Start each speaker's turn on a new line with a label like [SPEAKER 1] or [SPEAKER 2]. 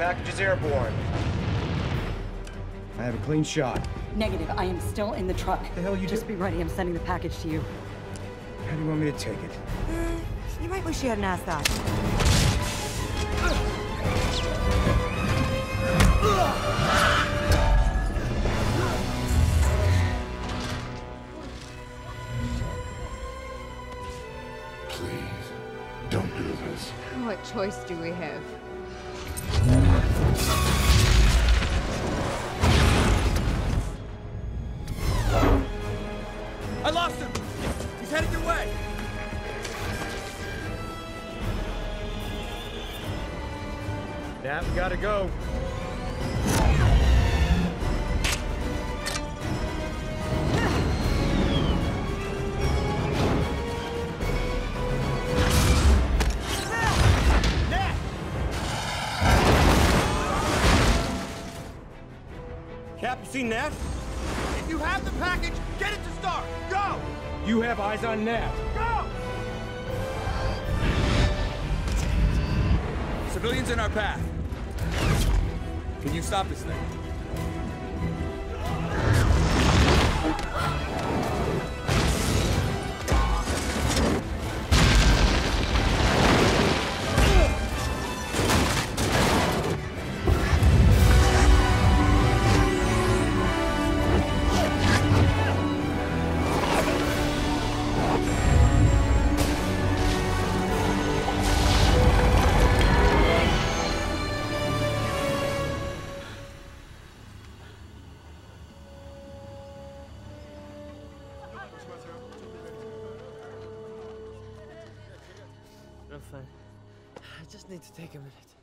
[SPEAKER 1] airborne. I have a clean shot.
[SPEAKER 2] Negative. I am still in the truck.
[SPEAKER 1] The hell you
[SPEAKER 2] Just
[SPEAKER 1] do-
[SPEAKER 2] be ready. I'm sending the package to you.
[SPEAKER 1] How do you want me to take it?
[SPEAKER 3] Mm, you might wish you hadn't asked that.
[SPEAKER 4] Please, don't do this.
[SPEAKER 5] What choice do we have?
[SPEAKER 6] I lost him! He's headed your way!
[SPEAKER 1] Nat, we gotta go.
[SPEAKER 6] Seen Nat? If you have the package, get it to Stark! Go!
[SPEAKER 1] You have eyes on Nat.
[SPEAKER 6] Go! Civilians in our path. Can you stop this thing?
[SPEAKER 7] I just need to take a minute.